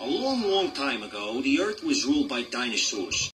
A long, long time ago, the Earth was ruled by dinosaurs.